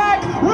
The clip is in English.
right.